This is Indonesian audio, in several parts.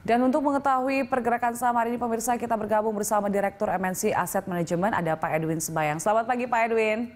Dan untuk mengetahui pergerakan saham hari ini pemirsa kita bergabung bersama Direktur MNC Asset Management ada Pak Edwin Sebayang. Selamat pagi Pak Edwin.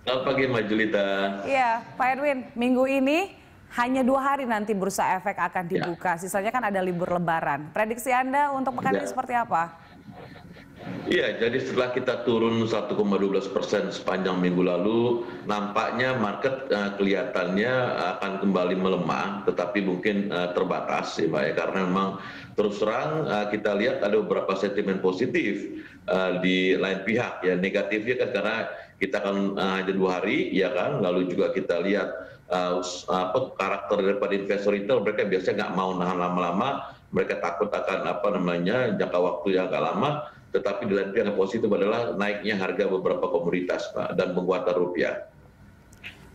Selamat pagi Mbak Julita. Iya Pak Edwin, minggu ini hanya dua hari nanti bursa efek akan dibuka. Ya. Sisanya kan ada libur lebaran. Prediksi Anda untuk pekan ya. ini seperti apa? Iya, jadi setelah kita turun 1,12 persen sepanjang minggu lalu, nampaknya market uh, kelihatannya akan kembali melemah, tetapi mungkin uh, terbatas, ya Pak ya, karena memang terus terang uh, kita lihat ada beberapa sentimen positif uh, di lain pihak, ya. Negatifnya kan karena kita akan uh, hanya dua hari, ya kan, lalu juga kita lihat uh, apa karakter daripada investor retail, mereka biasanya nggak mau nahan lama-lama, mereka takut akan apa namanya jangka waktu yang agak lama tetapi di lain pihak yang positif adalah naiknya harga beberapa komoditas Pak dan penguatan rupiah.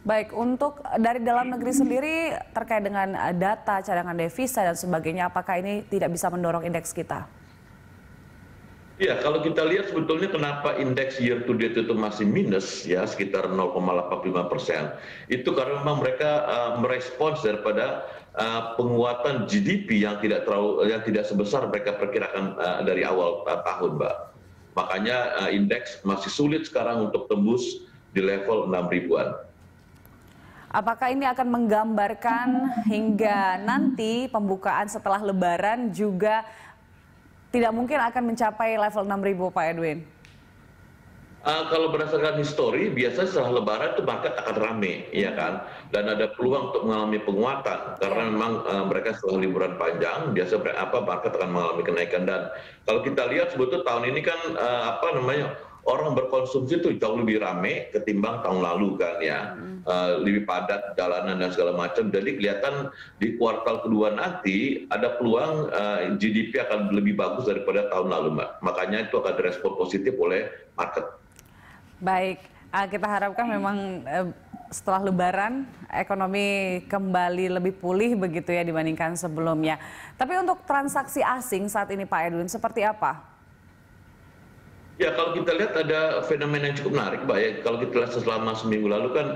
Baik, untuk dari dalam negeri sendiri terkait dengan data cadangan devisa dan sebagainya, apakah ini tidak bisa mendorong indeks kita? Ya, kalau kita lihat sebetulnya kenapa indeks year to date itu masih minus ya sekitar 0,85 persen, itu karena memang mereka uh, merespons daripada penguatan GDP yang tidak terlalu yang tidak sebesar mereka perkirakan uh, dari awal uh, tahun, Mbak. Makanya uh, indeks masih sulit sekarang untuk tembus di level 6 ribuan. Apakah ini akan menggambarkan hingga nanti pembukaan setelah Lebaran juga tidak mungkin akan mencapai level 6.000 Pak Edwin? Uh, kalau berdasarkan histori, biasanya setelah Lebaran itu market akan rame, ya kan? Dan ada peluang untuk mengalami penguatan karena yeah. memang uh, mereka setelah liburan panjang, biasa apa market akan mengalami kenaikan. Dan kalau kita lihat sebetulnya tahun ini kan uh, apa namanya orang berkonsumsi itu jauh lebih rame ketimbang tahun lalu kan ya hmm. uh, lebih padat jalanan dan segala macam jadi kelihatan di kuartal kedua nanti ada peluang uh, GDP akan lebih bagus daripada tahun lalu mbak makanya itu akan direspon positif oleh market baik uh, kita harapkan memang uh, setelah Lebaran ekonomi kembali lebih pulih begitu ya dibandingkan sebelumnya. Tapi untuk transaksi asing saat ini Pak Edwin seperti apa? Ya kalau kita lihat ada fenomena yang cukup menarik Mbak ya. Kalau kita lihat selama seminggu lalu kan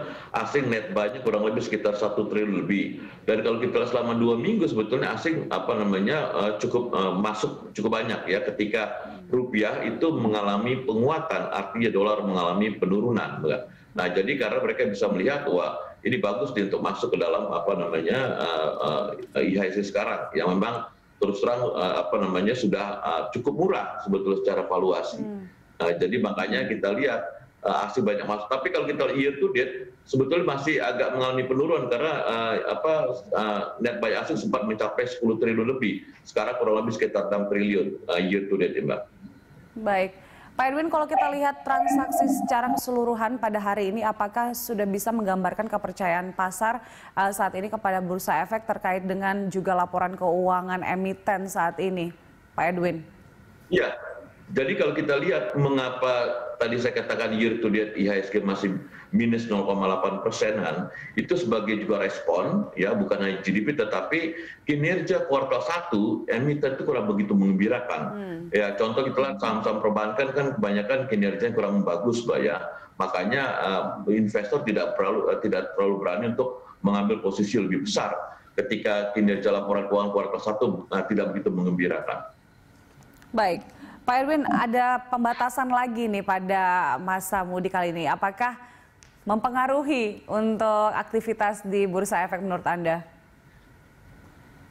asing net buy-nya kurang lebih sekitar satu triliun lebih. Dan kalau kita lihat selama dua minggu sebetulnya asing apa namanya uh, cukup uh, masuk cukup banyak ya ketika rupiah itu mengalami penguatan artinya dolar mengalami penurunan. Nah jadi karena mereka bisa melihat wah ini bagus nih untuk masuk ke dalam apa namanya uh, uh, IHSG sekarang yang memang terus terang uh, apa namanya sudah uh, cukup murah sebetulnya secara valuasi. Hmm. Uh, jadi makanya kita lihat uh, aksi banyak masuk. Tapi kalau kita lihat year to date sebetulnya masih agak mengalami penurunan karena uh, apa uh, net buy asing sempat mencapai 10 triliun lebih. Sekarang kurang lebih sekitar 6 triliun uh, year to date, ya, Mbak. Baik. Pak Edwin, kalau kita lihat transaksi secara keseluruhan pada hari ini, apakah sudah bisa menggambarkan kepercayaan pasar uh, saat ini kepada bursa efek terkait dengan juga laporan keuangan emiten saat ini, Pak Edwin? Ya, jadi kalau kita lihat mengapa tadi saya katakan year to date IHSG masih minus 0,8 persenan, itu sebagai juga respon, ya bukan hanya GDP tetapi kinerja kuartal satu emiten itu kurang begitu mengembirakan. Hmm. Ya contoh kita lihat saham-saham perbankan kan kebanyakan kinerjanya kurang bagus, mbak ya. Makanya uh, investor tidak terlalu uh, tidak terlalu berani untuk mengambil posisi lebih besar ketika kinerja laporan keuangan kuartal satu uh, tidak begitu mengembirakan. Baik. Pak Erwin, ada pembatasan lagi nih pada masa mudik kali ini. Apakah mempengaruhi untuk aktivitas di Bursa Efek menurut Anda?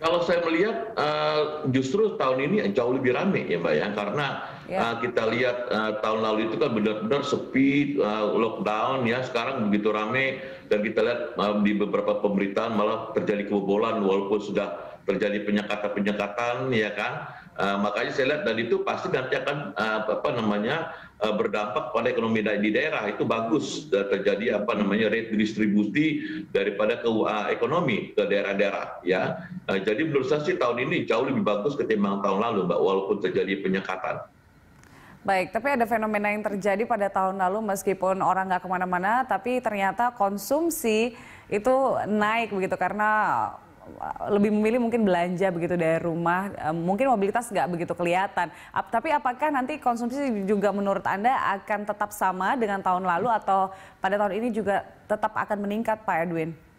Kalau saya melihat uh, justru tahun ini jauh lebih ramai ya Mbak ya karena yeah. uh, kita lihat uh, tahun lalu itu kan benar-benar sepi uh, lockdown ya sekarang begitu ramai dan kita lihat uh, di beberapa pemberitaan malah terjadi kebobolan walaupun sudah terjadi penyekatan-penyekatan ya kan? Uh, makanya saya lihat dan itu pasti nanti akan uh, apa namanya uh, berdampak pada ekonomi di daerah. Itu bagus terjadi apa namanya redistribusi daripada ke ekonomi ke daerah-daerah ya. Jadi menurut saya sih tahun ini jauh lebih bagus ketimbang tahun lalu mbak walaupun terjadi penyekatan. Baik, tapi ada fenomena yang terjadi pada tahun lalu meskipun orang nggak ke mana-mana, tapi ternyata konsumsi itu naik begitu karena lebih memilih mungkin belanja begitu dari rumah, mungkin mobilitas nggak begitu kelihatan. Tapi apakah nanti konsumsi juga menurut Anda akan tetap sama dengan tahun lalu atau pada tahun ini juga tetap akan meningkat Pak Edwin?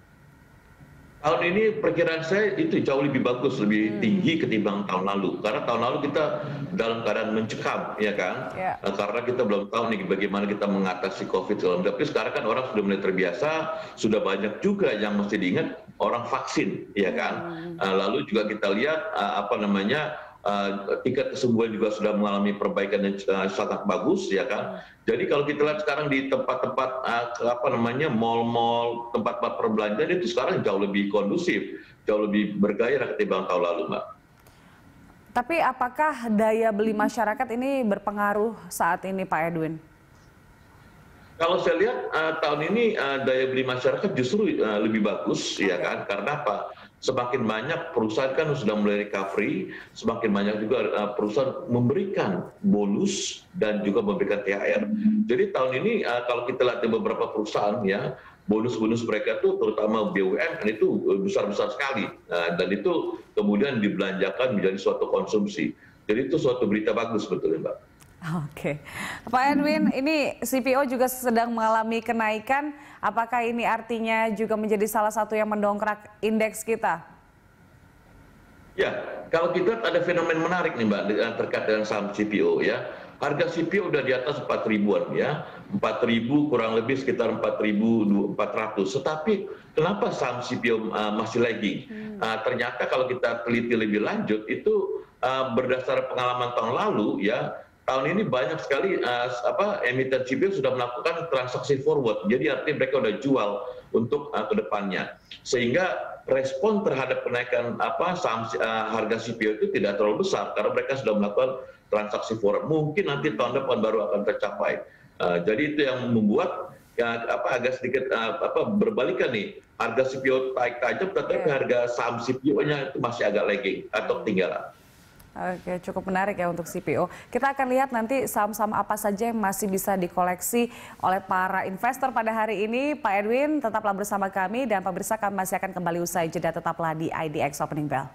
Tahun ini perkiraan saya itu jauh lebih bagus, lebih hmm. tinggi ketimbang tahun lalu. Karena tahun lalu kita dalam keadaan mencekam, ya kan? Yeah. Nah, karena kita belum tahu nih bagaimana kita mengatasi COVID-19. Tapi sekarang kan orang sudah mulai terbiasa, sudah banyak juga yang mesti diingat orang vaksin, ya kan? Hmm. Nah, lalu juga kita lihat uh, apa namanya uh, tingkat kesembuhan juga sudah mengalami perbaikan yang uh, sangat bagus ya kan. Jadi kalau kita lihat sekarang di tempat-tempat uh, apa namanya mall-mall, tempat-tempat perbelanjaan itu sekarang jauh lebih kondusif, jauh lebih bergairah ketimbang tahun lalu, Mbak. Tapi apakah daya beli masyarakat ini berpengaruh saat ini, Pak Edwin? Kalau saya lihat uh, tahun ini uh, daya beli masyarakat justru uh, lebih bagus, okay. ya kan? Karena apa? Semakin banyak perusahaan kan sudah mulai recovery, semakin banyak juga uh, perusahaan memberikan bonus dan juga memberikan THR. Jadi tahun ini uh, kalau kita lihat di beberapa perusahaan ya, bonus-bonus mereka itu terutama BUMN itu besar-besar sekali. Nah, dan itu kemudian dibelanjakan menjadi suatu konsumsi. Jadi itu suatu berita bagus betulnya Mbak. Oke, Pak Edwin, ini CPO juga sedang mengalami kenaikan. Apakah ini artinya juga menjadi salah satu yang mendongkrak indeks kita? Ya, kalau kita ada fenomen menarik nih Mbak terkait dengan saham CPO ya. Harga CPO udah di atas 4 ribuan ya. 4 ribu kurang lebih sekitar 4.400. Tetapi kenapa saham CPO uh, masih lagging? Hmm. Uh, ternyata kalau kita teliti lebih lanjut itu uh, berdasar pengalaman tahun lalu ya tahun ini banyak sekali uh, apa emiten CPO sudah melakukan transaksi forward. Jadi artinya mereka sudah jual untuk uh, ke depannya. Sehingga respon terhadap kenaikan apa saham uh, harga CPO itu tidak terlalu besar karena mereka sudah melakukan transaksi forward. Mungkin nanti tahun depan baru akan tercapai. Uh, jadi itu yang membuat ya, apa agak sedikit uh, apa berbalikan nih harga CPO naik tajam tetapi yeah. harga saham CPO-nya itu masih agak lagging atau ketinggalan. Oke, cukup menarik ya untuk CPO. Kita akan lihat nanti saham-saham apa saja yang masih bisa dikoleksi oleh para investor pada hari ini. Pak Edwin, tetaplah bersama kami dan pemirsa kami masih akan kembali usai jeda tetaplah di IDX Opening Bell.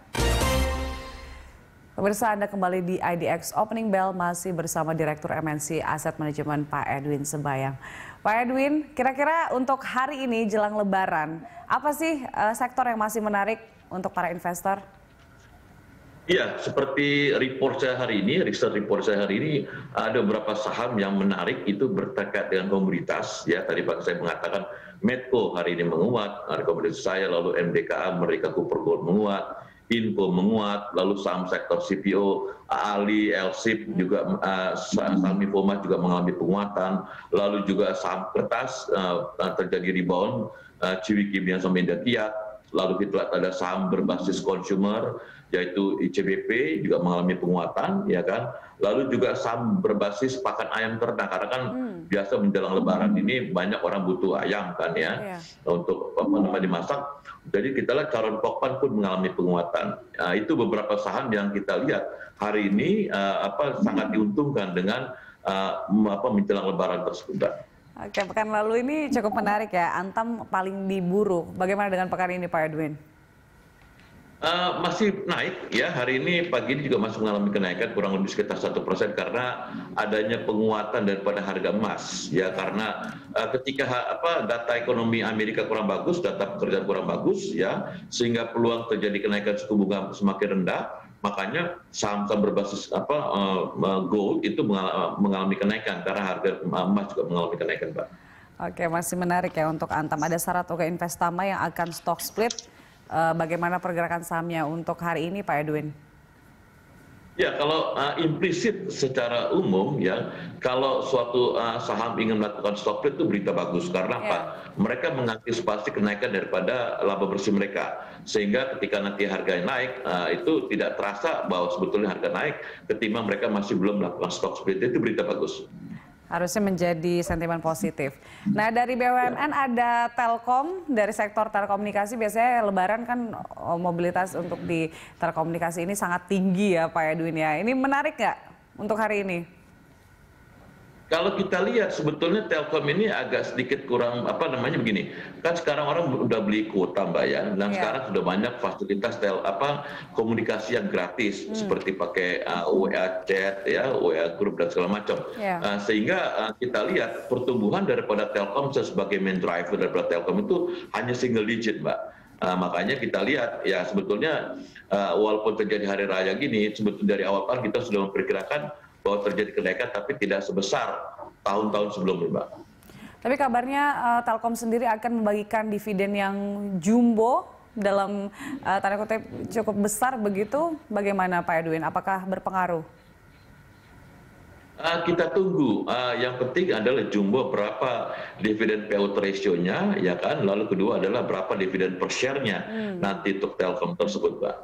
Pemirsa Anda kembali di IDX Opening Bell masih bersama Direktur MNC Asset Management Pak Edwin Sembayang. Pak Edwin, kira-kira untuk hari ini jelang Lebaran, apa sih uh, sektor yang masih menarik untuk para investor? Iya, seperti report saya hari ini, riset report saya hari ini, ada beberapa saham yang menarik itu bertekad dengan komoditas. Ya, tadi Pak saya mengatakan Medco hari ini menguat, komoditas saya, lalu MDKA, Mereka Cooper Gold menguat, Info menguat, lalu saham sektor CPO, Ali, Elsip juga uh, saham Infoma juga mengalami penguatan, lalu juga saham kertas uh, terjadi rebound, uh, Ciwiki Biasa Kiat, lalu kita lihat ada saham berbasis consumer yaitu ICBP juga mengalami penguatan ya kan? Lalu juga saham berbasis pakan ayam ternak karena kan hmm. biasa menjelang lebaran ini banyak orang butuh ayam kan ya? Yeah. untuk apa namanya dimasak. Jadi kita lihat calon pokpan pun mengalami penguatan. Nah, itu beberapa saham yang kita lihat hari ini uh, apa sangat diuntungkan dengan uh, apa menjelang lebaran tersebut Oke, pekan lalu ini cukup menarik ya. Antam paling diburu. Bagaimana dengan pekan ini, Pak Edwin? Uh, masih naik ya hari ini pagi ini juga masih mengalami kenaikan kurang lebih sekitar satu persen karena adanya penguatan daripada harga emas ya karena uh, ketika apa data ekonomi Amerika kurang bagus data pekerjaan kurang bagus ya sehingga peluang terjadi kenaikan suku bunga semakin rendah makanya saham-saham berbasis apa uh, gold itu mengalami kenaikan karena harga emas juga mengalami kenaikan pak. Oke masih menarik ya untuk Antam ada Saratoga Investama yang akan stock split bagaimana pergerakan sahamnya untuk hari ini Pak Edwin? Ya, kalau uh, implisit secara umum ya, kalau suatu uh, saham ingin melakukan stock split itu berita bagus karena yeah. apa? Mereka mengantisipasi kenaikan daripada laba bersih mereka, sehingga ketika nanti harga naik uh, itu tidak terasa bahwa sebetulnya harga naik, ketimbang mereka masih belum melakukan stock split itu berita bagus harusnya menjadi sentimen positif. Nah dari BUMN ada Telkom dari sektor telekomunikasi biasanya Lebaran kan oh, mobilitas untuk di telekomunikasi ini sangat tinggi ya Pak Edwin ya. Ini menarik nggak untuk hari ini? Kalau kita lihat sebetulnya telkom ini agak sedikit kurang apa namanya begini kan sekarang orang udah beli kuota mbak ya dan yeah. sekarang sudah banyak fasilitas tel apa komunikasi yang gratis hmm. seperti pakai uh, WA chat ya WA grup dan segala macam yeah. uh, sehingga uh, kita lihat pertumbuhan daripada telkom sebagai main driver daripada telkom itu hanya single digit mbak Uh, makanya kita lihat ya sebetulnya uh, walaupun terjadi hari raya gini, sebetulnya dari awal tahun kita sudah memperkirakan bahwa terjadi kenaikan tapi tidak sebesar tahun-tahun sebelumnya, Mbak. Tapi kabarnya uh, Telkom sendiri akan membagikan dividen yang jumbo dalam uh, tanda kutip cukup besar begitu. Bagaimana Pak Edwin? Apakah berpengaruh? Uh, kita tunggu. Uh, yang penting adalah jumbo berapa dividen payout ratio-nya, ya kan. Lalu kedua adalah berapa dividen per share-nya hmm. nanti untuk Telkom tersebut, Pak.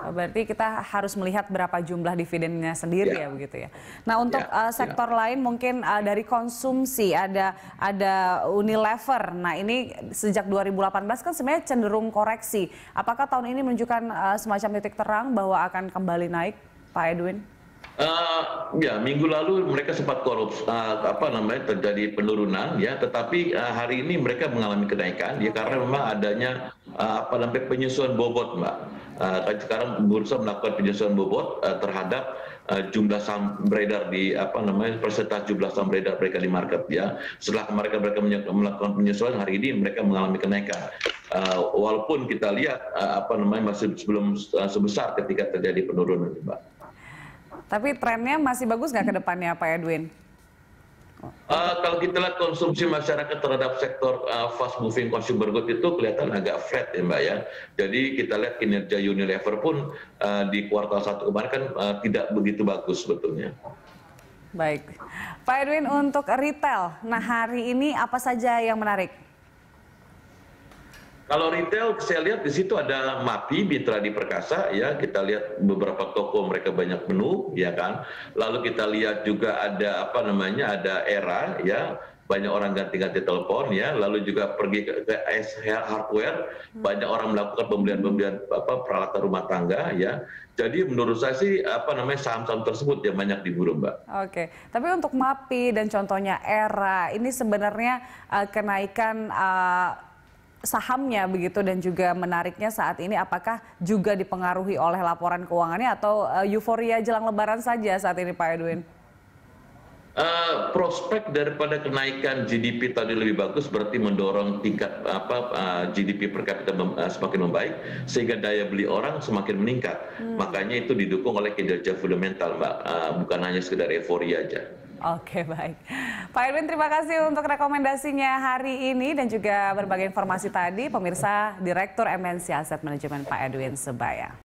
Oh, berarti kita harus melihat berapa jumlah dividennya sendiri ya, ya begitu ya. Nah untuk ya, uh, sektor ya. lain mungkin uh, dari konsumsi ada ada Unilever. Nah ini sejak 2018 kan sebenarnya cenderung koreksi. Apakah tahun ini menunjukkan uh, semacam titik terang bahwa akan kembali naik, Pak Edwin? Uh, ya minggu lalu mereka sempat korup uh, apa namanya terjadi penurunan ya tetapi uh, hari ini mereka mengalami kenaikan ya karena memang adanya uh, apa namanya penyesuaian bobot mbak uh, sekarang bursa melakukan penyesuaian bobot uh, terhadap uh, jumlah saham beredar di apa namanya persentase jumlah saham beredar mereka di market ya setelah mereka mereka melakukan penyesuaian hari ini mereka mengalami kenaikan uh, walaupun kita lihat uh, apa namanya masih belum uh, sebesar ketika terjadi penurunan mbak. Tapi trennya masih bagus nggak ke depannya Pak Edwin? Uh, kalau kita lihat konsumsi masyarakat terhadap sektor uh, fast moving consumer goods itu kelihatan agak flat ya Mbak ya. Jadi kita lihat kinerja Unilever pun uh, di kuartal satu kemarin kan uh, tidak begitu bagus sebetulnya. Baik, Pak Edwin untuk retail, nah hari ini apa saja yang menarik? Kalau retail saya lihat di situ ada MAPI Mitra di Perkasa ya. Kita lihat beberapa toko mereka banyak menu ya kan. Lalu kita lihat juga ada apa namanya ada era ya. Banyak orang ganti-ganti telepon ya. Lalu juga pergi ke, ke hardware. Banyak orang melakukan pembelian-pembelian apa peralatan rumah tangga ya. Jadi menurut saya sih apa namanya saham-saham tersebut yang banyak diburu mbak. Oke, tapi untuk MAPI dan contohnya era ini sebenarnya uh, kenaikan uh, sahamnya begitu dan juga menariknya saat ini apakah juga dipengaruhi oleh laporan keuangannya atau uh, euforia jelang lebaran saja saat ini Pak Edwin? Uh, prospek daripada kenaikan GDP tadi lebih bagus berarti mendorong tingkat apa uh, GDP per kapita mem, uh, semakin membaik sehingga daya beli orang semakin meningkat. Hmm. Makanya itu didukung oleh kinerja fundamental, Mbak. Uh, bukan hanya sekedar euforia aja. Oke baik. Pak Edwin terima kasih untuk rekomendasinya hari ini dan juga berbagai informasi tadi. Pemirsa Direktur MNC Asset Management Pak Edwin Sebaya.